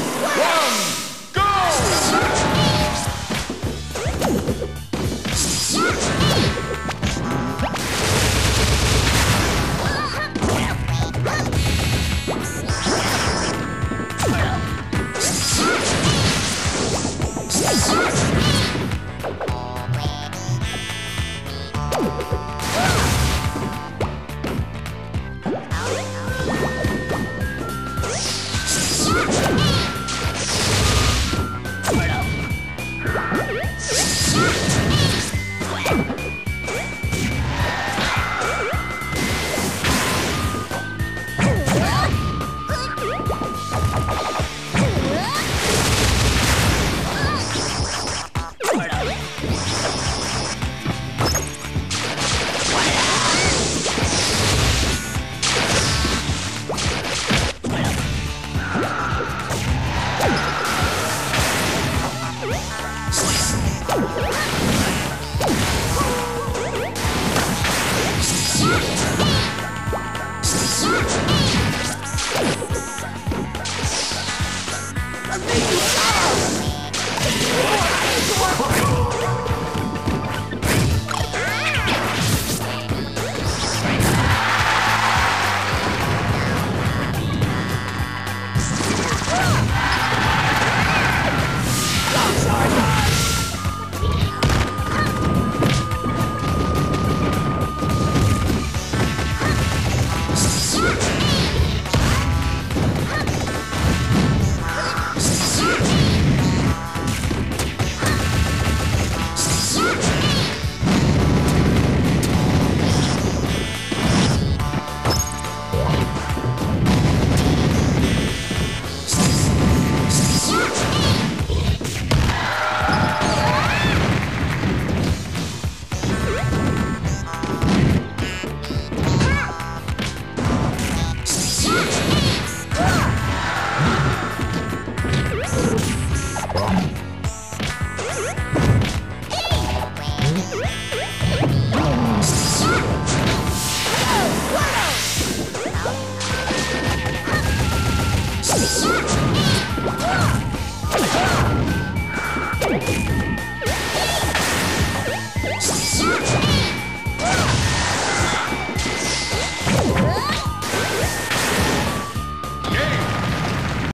Whoa! Yes!